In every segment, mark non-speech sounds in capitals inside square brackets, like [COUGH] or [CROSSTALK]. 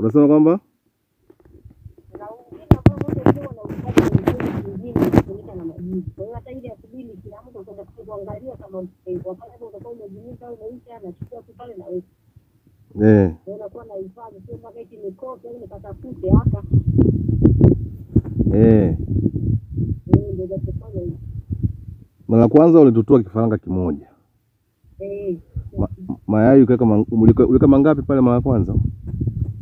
Unasema kwamba eh, eh. Mara kwanza ulitutua kifaranga kimoja. Eh. Mayai uliweka mangapi pale mara ya kwanza?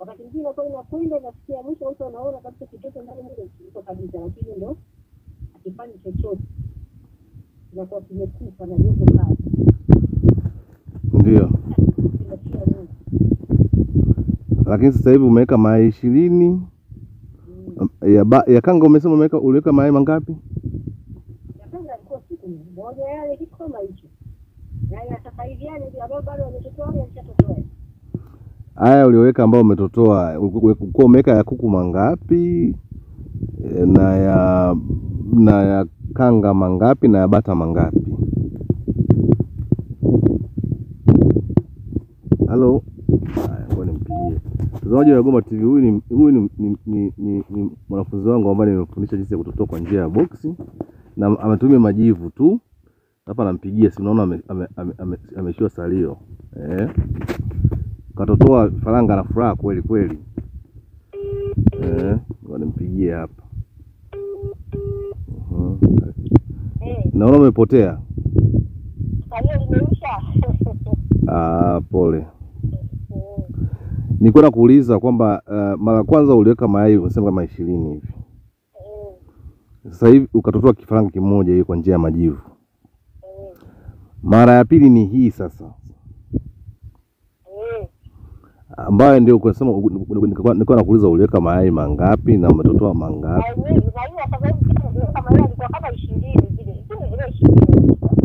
Wakati mwingine inakwenda inafikia mwisho, mtu anaona kabisa kitoto ndani kiko kabisa, lakini ndo akifanyi chochote, kimekufa na joto kali, Ndio. Lakini sasa hivi umeweka mayai ishirini. Ya, ba, ya kanga umesema umeweka uliweka mayai mangapi? ya kanga alikuwa siku moja yale kikoma hicho. Ya sasa hivi yale ndio bado wametotoa Haya ulioweka ambao umetotoa ulikuwa umeweka ya kuku mangapi Eh, na ya na ya kanga mangapi na ya bata mangapi? Halo. Ngoja. Mtazamaji wa Goma TV, huyu ni huyu ni, ni, ni, ni, ni mwanafunzi wangu ambaye nimefundisha jinsi ya kutotoa kwa njia ya boksi na ametumia majivu tu. Hapa nampigia, si unaona ame- ame- ame- ame- ameshiwa salio eh katotoa faranga na furaha kweli kweli. Eh, ngoja nimpigie hapa. Mhm. Hey. Naona umepotea. Ah, pole. Nilikuwa nakuuliza kwamba uh, mara kwanza uliweka mayai unasema kama ishirini hivi. Sasa hivi ukatotoa kifaranga kimoja hiyo kwa njia ya majivu. Mara ya pili ni hii sasa, ambayo ndio kusema nilikuwa nakuuliza uliweka mayai mangapi na umetotoa mangapi?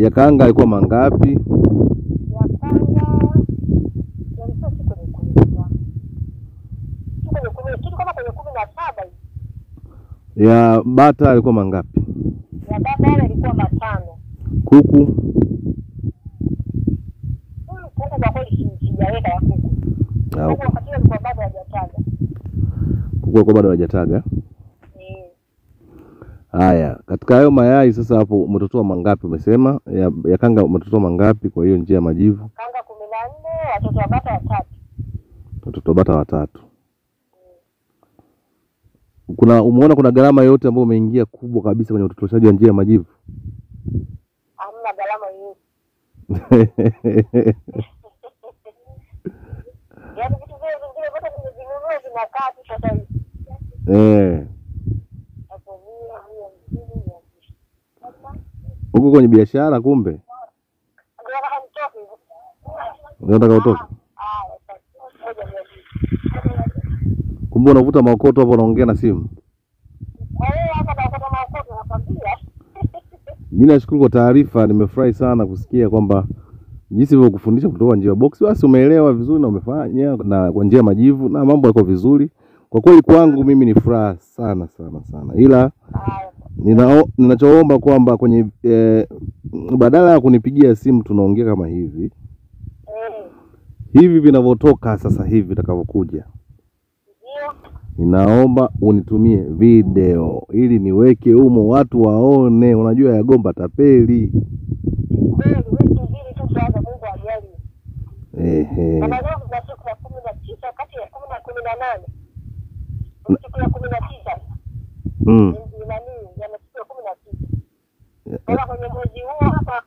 Ya kanga alikuwa mangapi? ya bata alikuwa mangapi? ya yale alikuwa matano Kuku kuku kwa kweli sijaweka ya kuku bado hajataga eh Haya, katika hayo mayai sasa, hapo umetotoa mangapi? Umesema ya, ya kanga umetotoa mangapi? Kwa hiyo njia ya majivu, kanga kumi na nne watoto wa bata watatu watoto wa bata watatu. Kuna umeona kuna gharama yote ambayo umeingia kubwa kabisa kwenye utotoshaji wa njia ya majivu? hamna gharama yoyote [LAUGHS] yaani vitu vile vingine vyote nimevinunua vinakaa tu sasa hivi Eh, hapo mia mia mbili mia mbili uko kwenye biashara kumbe, unataka utoke, kumbe unavuta maokoto hapo, unaongea na simu. Mi nashukuru kwa taarifa, nimefurahi sana kusikia kwamba jinsi nilivyokufundisha kutoka njia ya box, basi umeelewa vizuri na umefanya na kwa njia ya majivu na mambo yako vizuri. Kwa kweli kwangu mimi ni furaha sana sana sana, ila ninachoomba ninachoomba kwamba kwenye eh, badala ya kunipigia simu tunaongea kama hivi hivi vinavyotoka sasa hivi vitakavyokuja, ninaomba unitumie video ili niweke humo watu waone. Unajua yagomba tapeli. Ehe. Kama leo siku ya kumi na tisa. Kati ya kumi na kumi na nane siku ya kumi na tisa. Ni nani yana siku ya kumi na tisa Sasa kwenye mwezi huo hapa.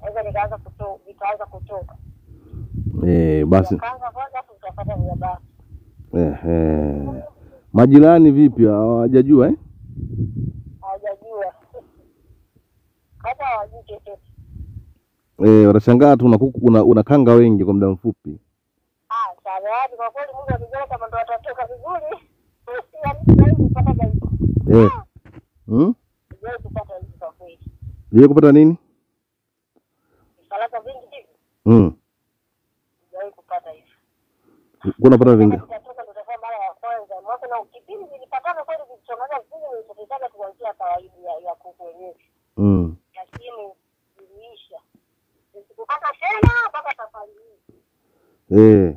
Naweza nikaanza kutoka vikaanza kutoka. Eh, basi. Kwanza afu basi ehe. Majirani vipi? Hawajajua eh? hawajajua. [LAUGHS] Hata hawajui chochote. Eh, watashangaa tu una una, una kanga wengi kwa muda mfupi. Yaani kwa kweli Mungu akijua kama ndo atatoka vizuri kupata. Eh. Hmm? Kupata hivi kwa kweli. Je, kupata nini? Vifaranga vingi hivi Hmm. kupata unapata vingi? Mara ya kwanza. Mwaka na kipindi nilipatana kweli kilichomaza vipindi nilipotezaga kuanzia kawaida ya, ya kuku wenyewe. Hmm. Lakini iliisha. Sikupata tena mpaka safari hii. Eh. Eh.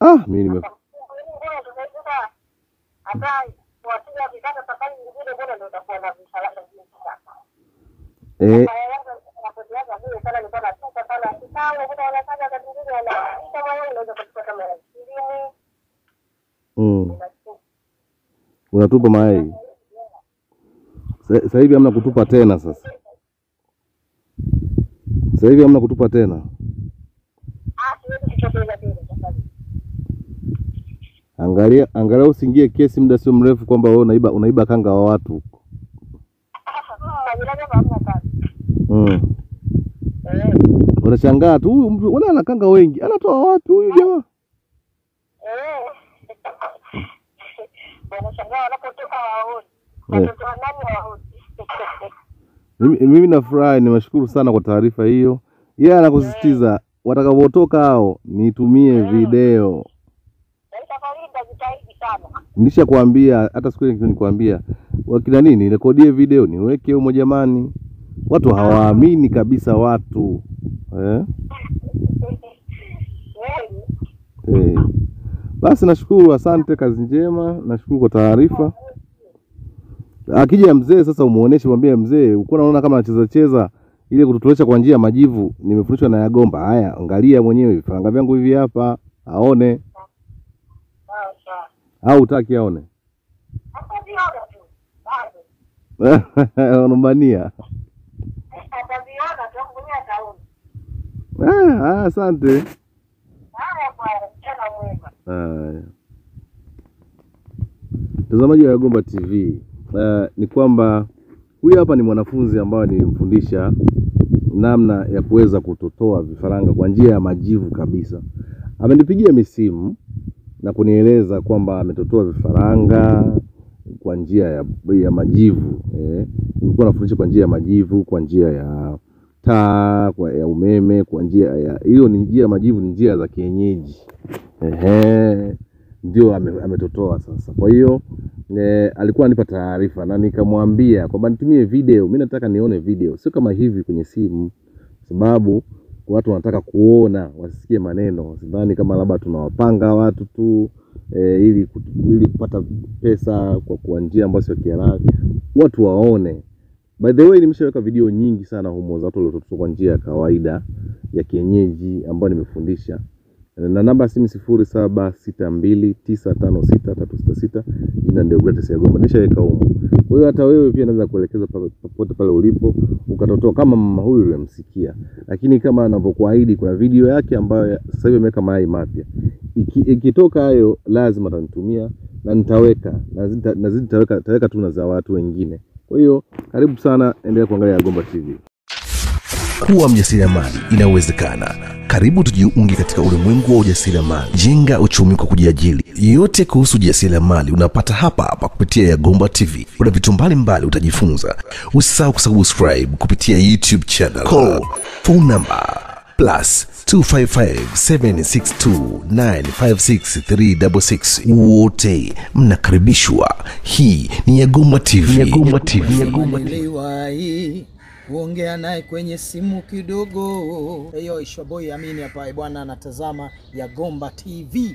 Ah, mimi nime Mbona tunaweza hata kuwapiga vitaka safari nyingine mbona ndo utakuwa na ya ishirini mm. Unatupa mayai. Sasa hivi hamna kutupa tena sasa. Sasa hivi hamna kutupa tena. Ah, siwezi kuchoteza tena safari. Angalia angalau usiingie kesi muda sio mrefu kwamba wewe unaiba unaiba kanga wa watu. Mm. Unashangaa tu huyu mtu wala ana kanga wengi. Anatoa wapi huyu jamaa? eh. Mimi nafurahi, nimeshukuru sana kwa taarifa hiyo. Yeye anakusisitiza watakapotoka hao nitumie video. Na hii safari hii nitajitahidi sana. Nishakwambia hata siku ile nikuambia wakina nini nirekodie video niweke humo jamani. Watu hawaamini kabisa watu. Eh? Eh. Basi nashukuru, asante, kazi njema, nashukuru kwa taarifa. Akija mzee sasa umuoneshe, mwambie mzee, uko naona kama anacheza cheza ile kututolesha kwa njia majivu, nimefundishwa na Yagomba. Haya, angalia mwenyewe vifaranga vyangu hivi hapa, aone. Au utaki aone? Ataviona tu. Bado. [LAUGHS] Unambania. Ah, ah, asante. Haya. Mtazamaji wa Yagomba TV, uh, ni kwamba huyu hapa ni mwanafunzi ambaye nilimfundisha namna ya kuweza kutotoa vifaranga kwa njia ya majivu kabisa. Amenipigia misimu na kunieleza kwamba ametotoa vifaranga kwa njia ya, ya majivu eh. Nilikuwa nafundisha kwa njia ya majivu, kwa njia ya taa, kwa ya umeme, kwa njia ya hiyo ni njia ya majivu, ni njia za kienyeji ehe, ndio ame, ametotoa sasa. Kwa hiyo eh, alikuwa anipa taarifa na nikamwambia kwamba nitumie video, mimi nataka nione video, sio kama hivi kwenye simu, sababu watu wanataka kuona, wasisikie maneno, wasidhani kama labda tunawapanga watu tu e, ili, ili kupata pesa kwa, kwa njia ambayo sio kihalali, watu waone. By the way, nimeshaweka video nyingi sana humo za watu waliototoa kwa njia ya kawaida ya kienyeji ambayo nimefundisha na namba simu sifuri saba sita mbili tisa tano sita tatu sita sita jina ndio Gratis Yagomba nishaweka humo. Kwa hiyo hata wewe pia naweza kuelekeza popote pale ulipo ukatotoa kama mama huyu uliyemsikia, lakini kama anavyokuahidi kuna video yake ambayo sasa hivi ameweka mayai mapya. Iki- Ikitoka hayo lazima atanitumia na nitaweka na zidi taweka tu na za watu wengine. Kwa hiyo karibu sana, endelea kuangalia Yagomba TV. Kuwa mjasiriamali inawezekana. Karibu tujiunge katika ulimwengu wa ujasiriamali. Jenga uchumi kwa kujiajili. Yote kuhusu ujasiriamali unapata hapa hapa kupitia Yagomba TV. Kuna vitu mbalimbali utajifunza. Usisahau kusubscribe kupitia YouTube channel. Call phone number plus 255762956366 wote mnakaribishwa. Hii ni Yagomba TV. Yagomba TV. Yagomba TV. Kuongea naye kwenye simu kidogo. Hiyo Ishoboi Amini hapa bwana, anatazama ya gomba TV.